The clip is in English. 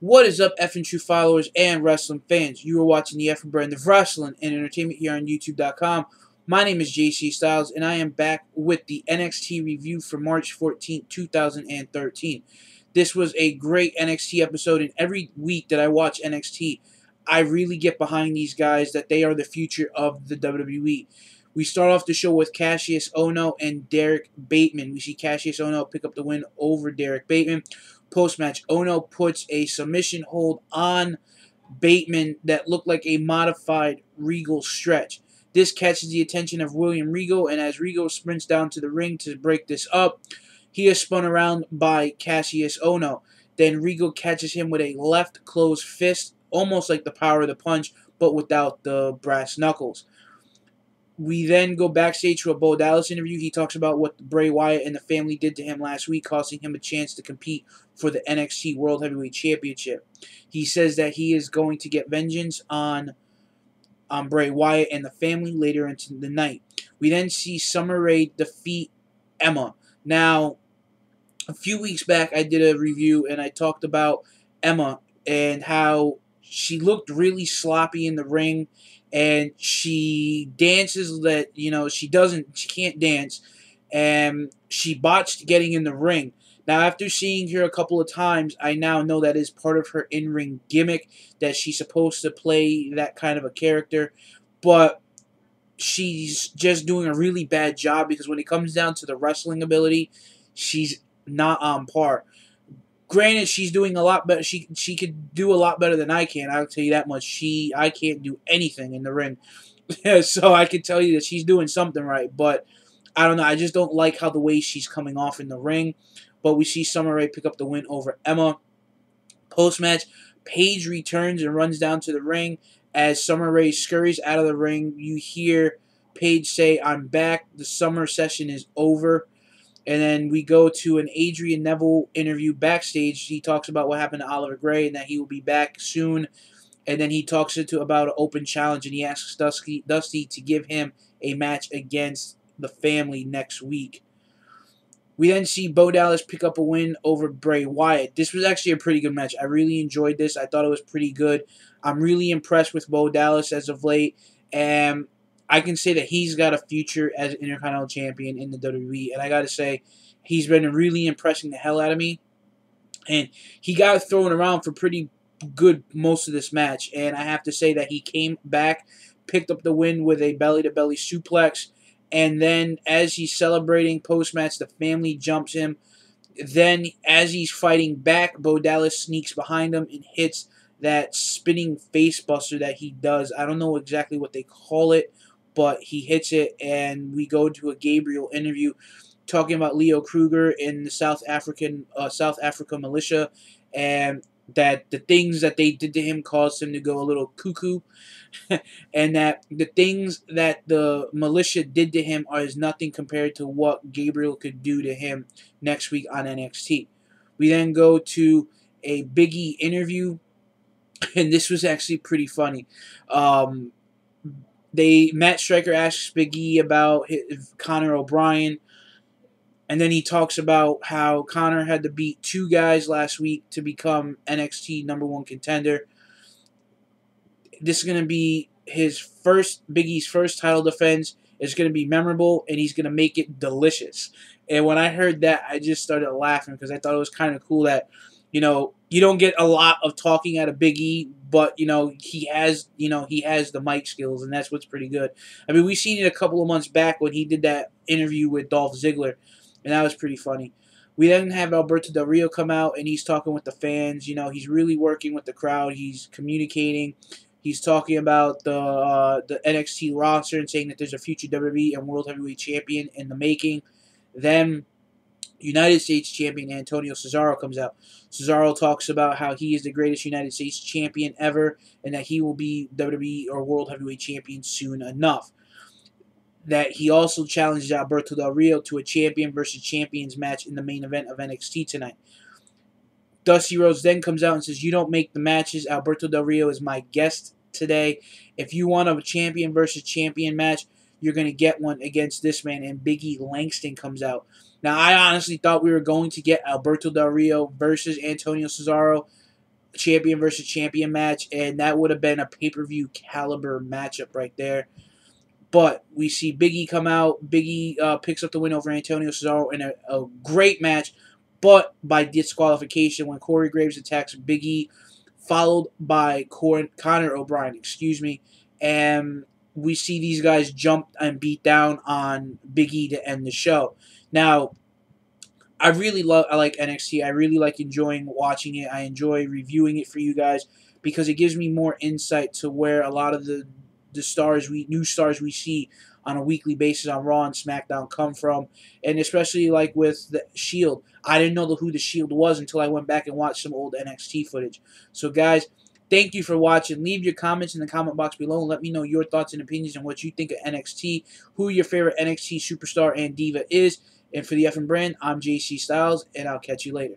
What is up, FN True followers and wrestling fans? You are watching the FN brand of wrestling and entertainment here on YouTube.com. My name is JC Styles, and I am back with the NXT review for March 14, 2013. This was a great NXT episode, and every week that I watch NXT, I really get behind these guys that they are the future of the WWE. We start off the show with Cassius Ohno and Derek Bateman. We see Cassius Ohno pick up the win over Derek Bateman. Post match, Ono oh puts a submission hold on Bateman that looked like a modified Regal stretch. This catches the attention of William Regal, and as Regal sprints down to the ring to break this up, he is spun around by Cassius Ohno. Then Regal catches him with a left closed fist, almost like the power of the punch, but without the brass knuckles. We then go backstage to a Bo Dallas interview. He talks about what Bray Wyatt and the family did to him last week, costing him a chance to compete for the NXT World Heavyweight Championship. He says that he is going to get vengeance on, on Bray Wyatt and the family later into the night. We then see Summer Rae defeat Emma. Now, a few weeks back, I did a review and I talked about Emma and how she looked really sloppy in the ring and she dances that you know she doesn't she can't dance and she botched getting in the ring. Now after seeing her a couple of times i now know that is part of her in-ring gimmick that she's supposed to play that kind of a character but she's just doing a really bad job because when it comes down to the wrestling ability she's not on par granted, she's doing a lot better. She she could do a lot better than I can. I'll tell you that much. She I can't do anything in the ring, so I can tell you that she's doing something right. But I don't know. I just don't like how the way she's coming off in the ring. But we see Summer Rae pick up the win over Emma. Post match, Paige returns and runs down to the ring. As Summer Rae scurries out of the ring, you hear Paige say, "I'm back. The summer session is over." And then we go to an Adrian Neville interview backstage. He talks about what happened to Oliver Grey and that he will be back soon. And then he talks to about an open challenge and he asks Dusty, Dusty to give him a match against the family next week. We then see Bo Dallas pick up a win over Bray Wyatt. This was actually a pretty good match. I really enjoyed this. I thought it was pretty good. I'm really impressed with Bo Dallas as of late. And I can say that he's got a future as an Intercontinental Champion in the WWE, and I got to say, he's been really impressing the hell out of me. And he got thrown around for pretty good most of this match, and I have to say that he came back, picked up the win with a belly to belly suplex, and then as he's celebrating post match, the family jumps him. Then, as he's fighting back, Bo Dallas sneaks behind him and hits that spinning face buster that he does. I don't know exactly what they call it, but he hits it, and we go to a Gabriel interview talking about Leo Kruger in the South African uh, South Africa militia, and that the things that they did to him caused him to go a little cuckoo, and that the things that the militia did to him are is nothing compared to what Gabriel could do to him next week on NXT. We then go to a Biggie interview, and this was actually pretty funny. Um, they Matt Striker asks Big E about his, Conor O'Brian, and then he talks about how Conor had to beat two guys last week to become NXT number one contender. This is going to be his first Big E's first title defense. It's going to be memorable, and he's going to make it delicious. And when I heard that, I just started laughing because I thought it was kind of cool that, you know, you don't get a lot of talking out of Big E, but you know he has you know he has the mic skills, and that's what's pretty good. I mean, we seen it a couple of months back when he did that interview with Dolph Ziggler, and that was pretty funny. We then have Alberto Del Rio come out, and he's talking with the fans. You know, he's really working with the crowd. He's communicating. He's talking about the uh, the NXT roster and saying that there's a future WWE and World Heavyweight Champion in the making. Then United States champion Antonio Cesaro comes out. Cesaro talks about how he is the greatest United States champion ever and that he will be WWE or World Heavyweight Champion soon enough. That he also challenges Alberto Del Rio to a champion versus champions match in the main event of NXT tonight. Dusty Rhodes then comes out and says, You don't make the matches. Alberto Del Rio is my guest today. If you want a champion versus champion match, you're going to get one against this man. And Biggie Langston comes out. Now, I honestly thought we were going to get Alberto Del Rio versus Antonio Cesaro. champion versus champion match, and that would have been a pay per view caliber matchup right there. But we see Biggie come out. Biggie uh, picks up the win over Antonio Cesaro in a, a great match, but by disqualification when Corey Graves attacks Biggie, followed by Cor- Conor O'Brian, excuse me, and we see these guys jump and beat down on Biggie to end the show. Now, I really love I like NXT. I really like enjoying watching it. I enjoy reviewing it for you guys because it gives me more insight to where a lot of the the stars we new stars we see on a weekly basis on Raw and SmackDown come from, and especially like with the Shield. I didn't know who the Shield was until I went back and watched some old NXT footage. So guys, thank you for watching. Leave your comments in the comment box below and let me know your thoughts and opinions on what you think of NXT, who your favorite NXT superstar and diva is. And for the FN brand, I'm JC Styles, and I'll catch you later.